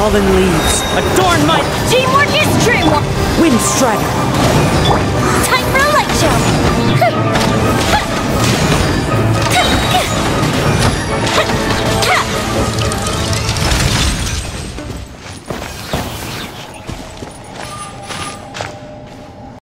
fallen leaves. Adorn my Teamwork is dreamwork! Wind Strider.